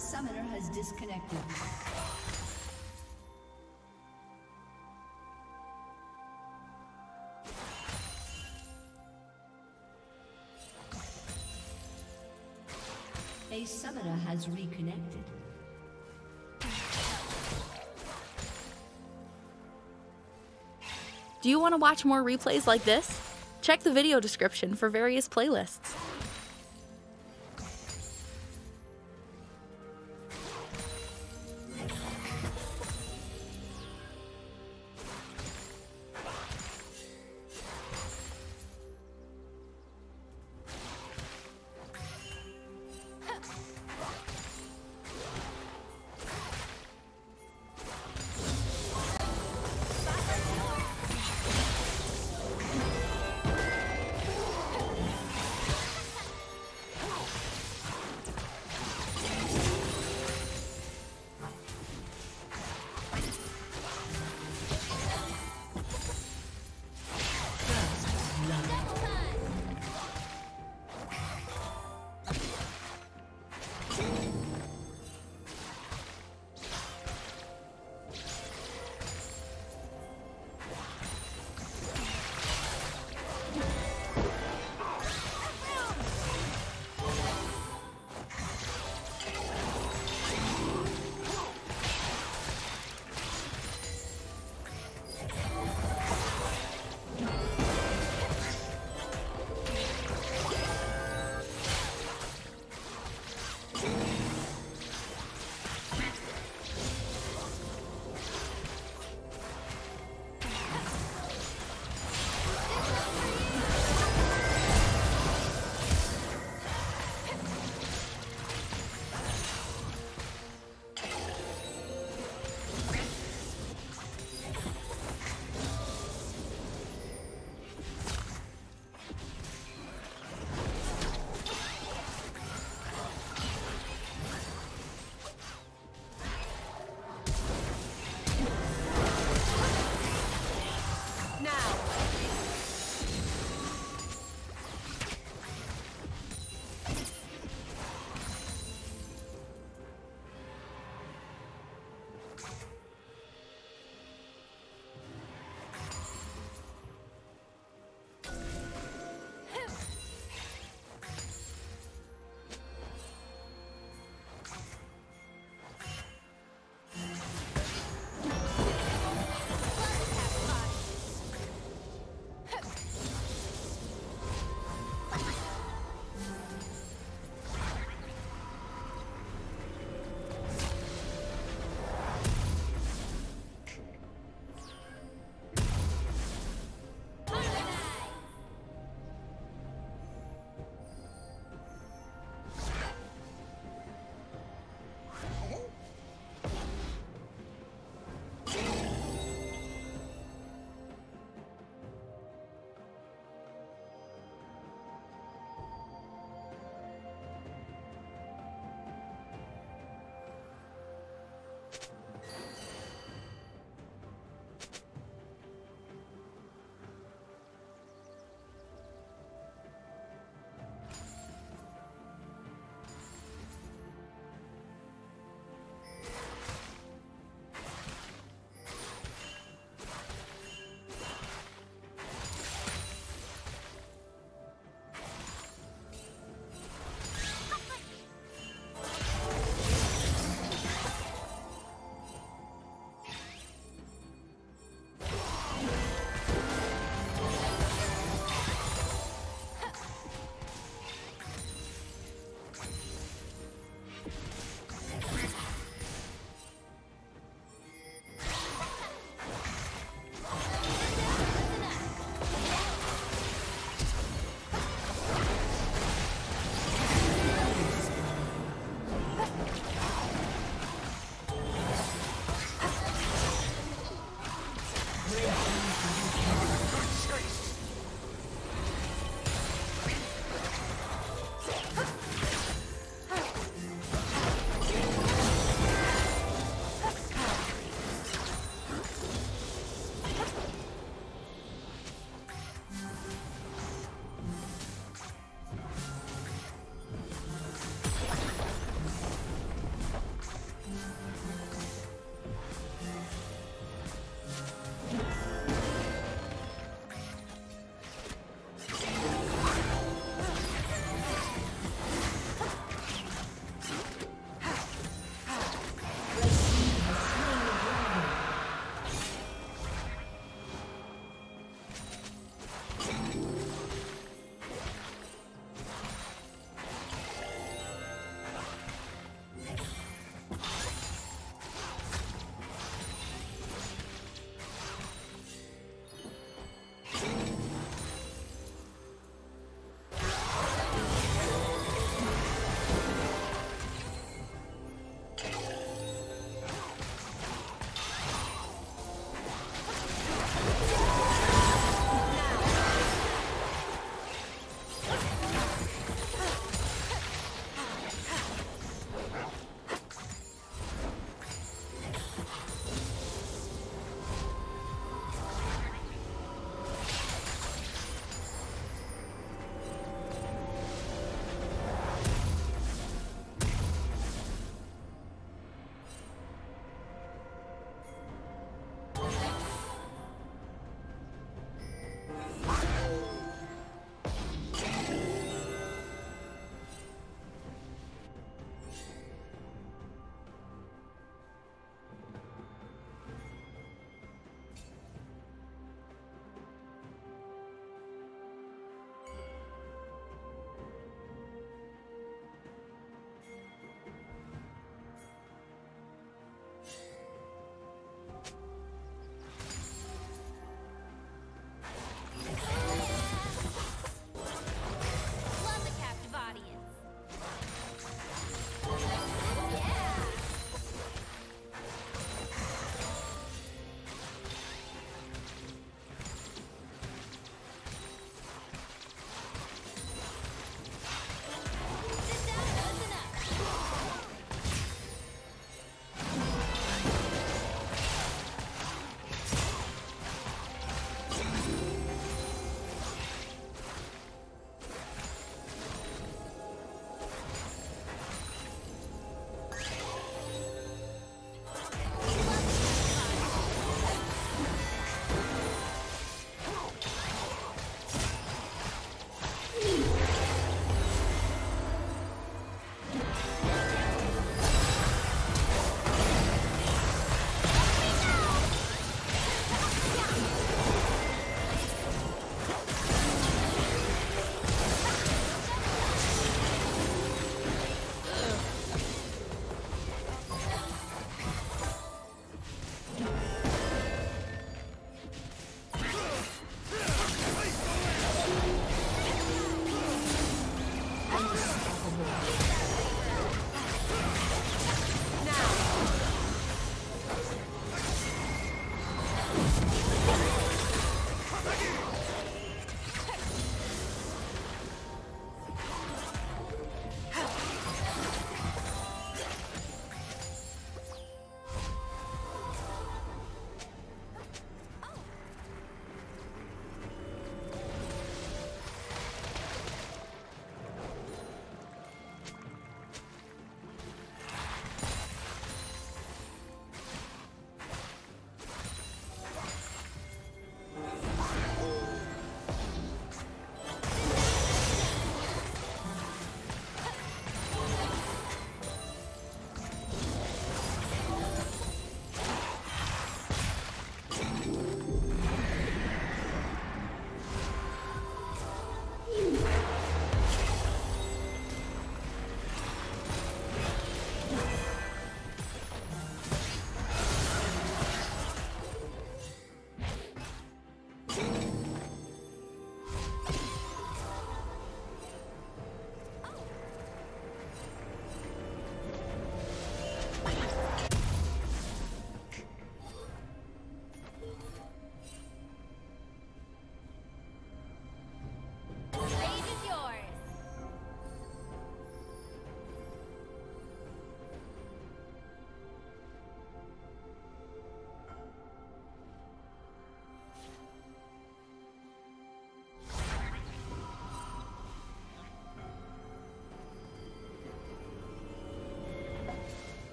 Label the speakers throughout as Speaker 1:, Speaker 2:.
Speaker 1: Summoner has disconnected. A summoner has reconnected.
Speaker 2: Do you want to watch more replays like this? Check the video description for various playlists.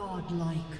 Speaker 1: Godlike.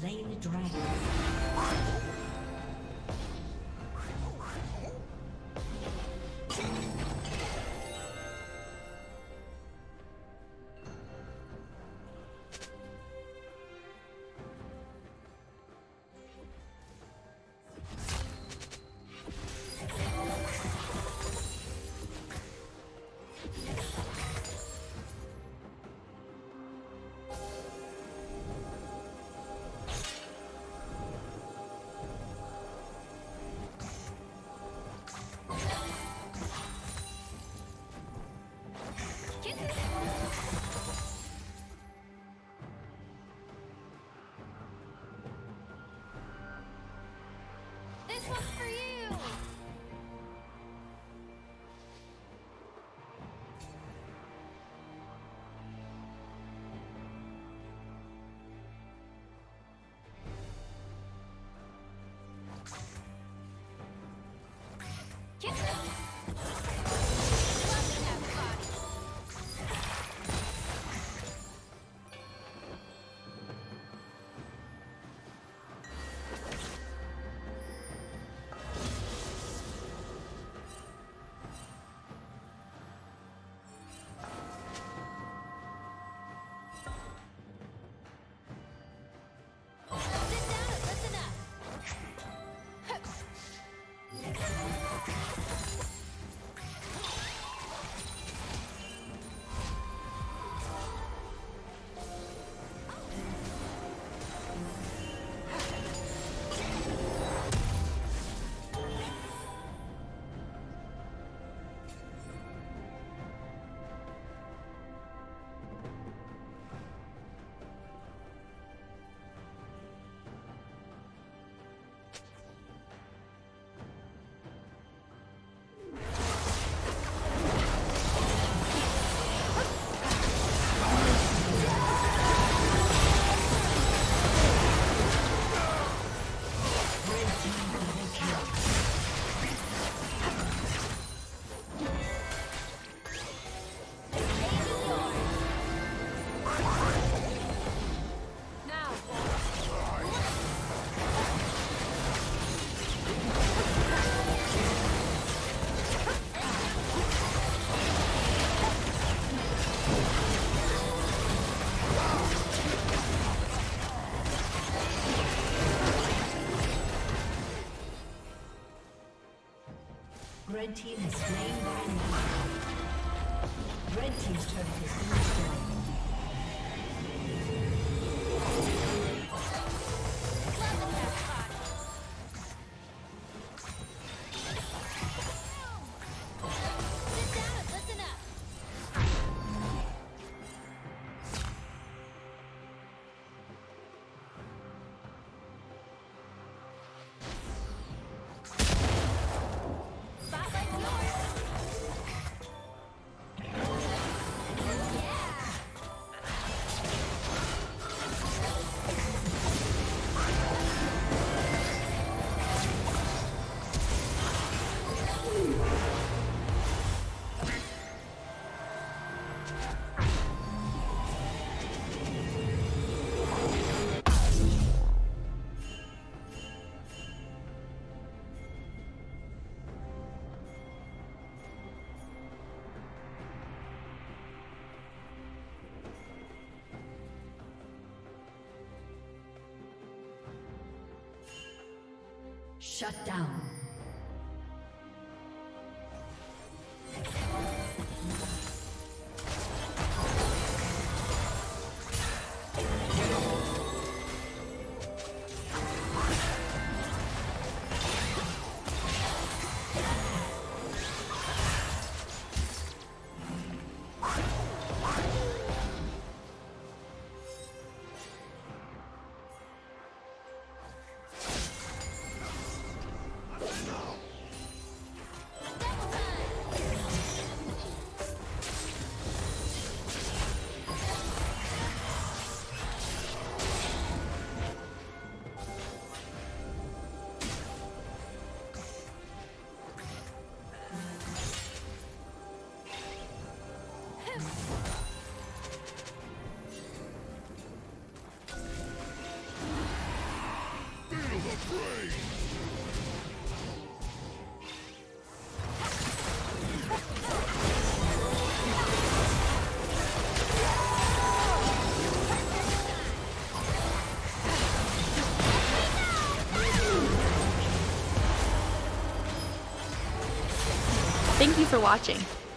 Speaker 1: slain the dragon. Red team has slain Baron. Shut down. For watching.